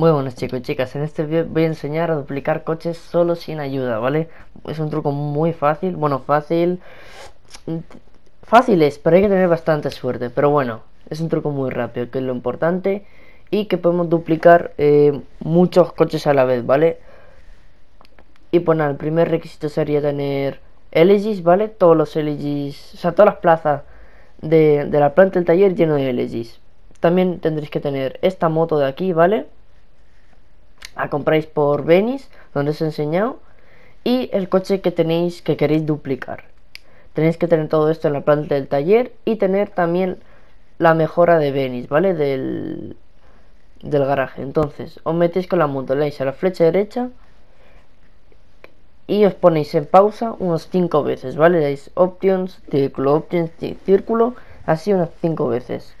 Muy buenos chicos y chicas, en este vídeo voy a enseñar a duplicar coches solo sin ayuda, ¿vale? Es un truco muy fácil, bueno, fácil... Fácil es, pero hay que tener bastante suerte, pero bueno, es un truco muy rápido, que es lo importante Y que podemos duplicar eh, muchos coches a la vez, ¿vale? Y pues nada, el primer requisito sería tener LGs, ¿vale? Todos los LGs, o sea, todas las plazas de, de la planta del taller lleno de LGs También tendréis que tener esta moto de aquí, ¿vale? La compráis por Venice, donde os he enseñado, y el coche que tenéis que queréis duplicar. Tenéis que tener todo esto en la planta del taller y tener también la mejora de Venice, ¿vale? Del, del garaje. Entonces, os metéis con la moto, le a la flecha derecha y os ponéis en pausa unos 5 veces, ¿vale? Le options, círculo, options, círculo, así unas 5 veces.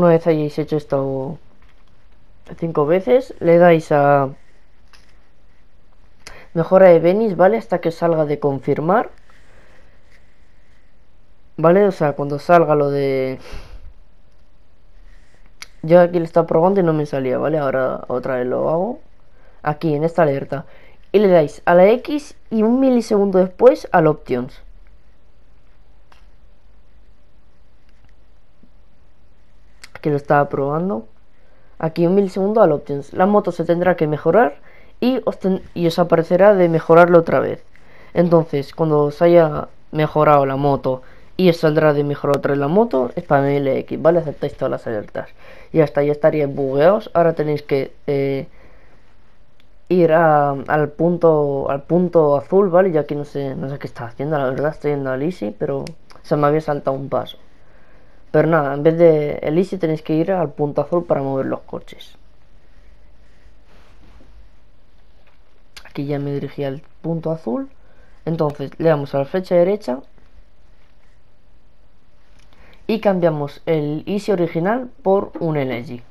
Una vez hayáis hecho esto cinco veces, le dais a mejora de Venice, ¿vale? Hasta que salga de confirmar. ¿Vale? O sea, cuando salga lo de... Yo aquí lo estaba probando y no me salía, ¿vale? Ahora otra vez lo hago. Aquí, en esta alerta. Y le dais a la X y un milisegundo después al Options. Que lo estaba probando. Aquí un milisegundo al options. La moto se tendrá que mejorar y os, y os aparecerá de mejorarlo otra vez. Entonces, cuando os haya mejorado la moto y os saldrá de mejorar otra vez la moto, spam X, ¿vale? Aceptáis todas las alertas. Y hasta ya estaríais bugueados. Ahora tenéis que eh, ir al punto al punto azul, ¿vale? Yo aquí no sé, no sé qué está haciendo, la verdad, estoy yendo al easy, pero se me había saltado un paso. Pero nada, en vez de el easy tenéis que ir al punto azul para mover los coches. Aquí ya me dirigí al punto azul. Entonces le damos a la flecha derecha. Y cambiamos el easy original por un LG.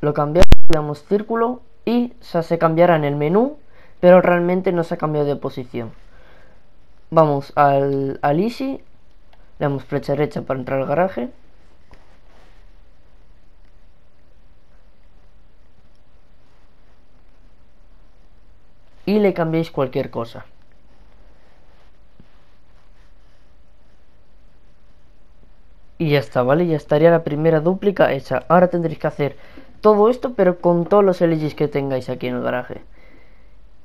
Lo cambiamos, le damos círculo y se cambiará en el menú, pero realmente no se ha cambiado de posición. Vamos al, al easy le damos flecha derecha para entrar al garaje. Y le cambiéis cualquier cosa. Y ya está, ¿vale? Ya estaría la primera dúplica hecha. Ahora tendréis que hacer todo esto, pero con todos los LGs que tengáis aquí en el garaje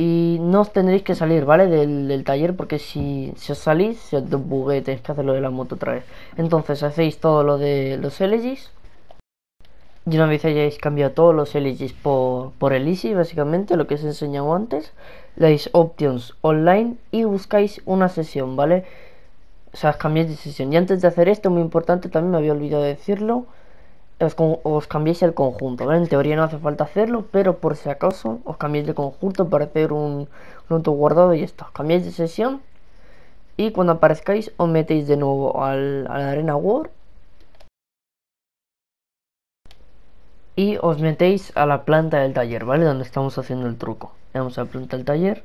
y no os tendréis que salir, ¿vale? Del, taller porque si, os salís se os bugue, tenéis que hacerlo de la moto otra vez. Entonces hacéis todo lo de los LGs y una vez hayáis cambiado todos los LGs por, por el Easy, básicamente, lo que os he enseñado antes, le dais Options Online y buscáis una sesión, ¿vale? O sea, cambiáis de sesión. Y antes de hacer esto, muy importante, también me había olvidado de decirlo, os, os cambiéis el conjunto, ¿vale? En teoría no hace falta hacerlo, pero por si acaso os cambiéis de conjunto para hacer un, un guardado y esto. Cambiáis de sesión y cuando aparezcáis os metéis de nuevo al, a arena War y os metéis a la planta del taller, ¿vale? Donde estamos haciendo el truco. Vamos a la planta del taller.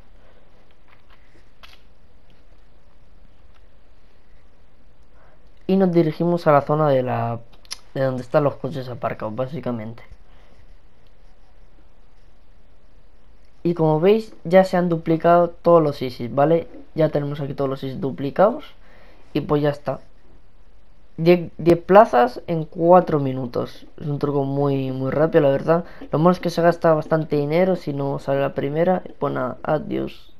Y nos dirigimos a la zona de la de donde están los coches aparcados básicamente. Y como veis ya se han duplicado todos los ISIS vale ya tenemos aquí todos los ISIS duplicados y pues ya está. 10, plazas en 4 minutos. Es un truco muy muy rápido la verdad. Lo malo es que se gasta bastante dinero si no sale la primera pues nada adiós